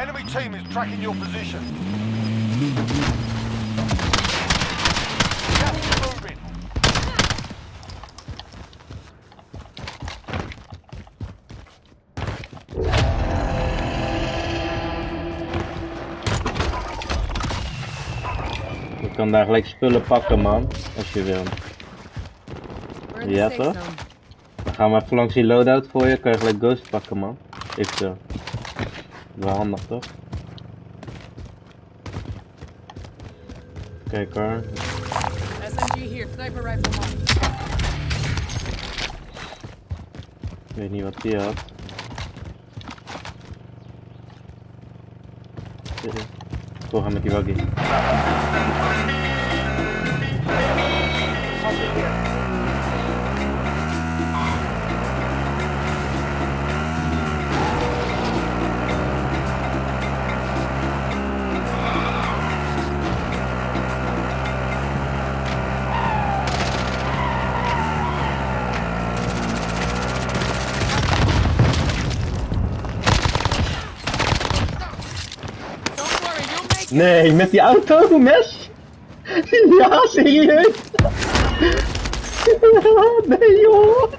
Enemy team is tracking your position. Gas is moving. Je kan daar gelijk spullen pakken, man. Als je wil. Ja, toch? Dan gaan we even langs die loadout voor je. Kan je gelijk ghost pakken, man. Ik zo. Wel handig, toch? Kijk hoor. SMG here, sniper rifle on. Ik weet niet wat die had. Toch gaan met die waggie. Nee, met die auto, mes? Ja, serieus? nee joh.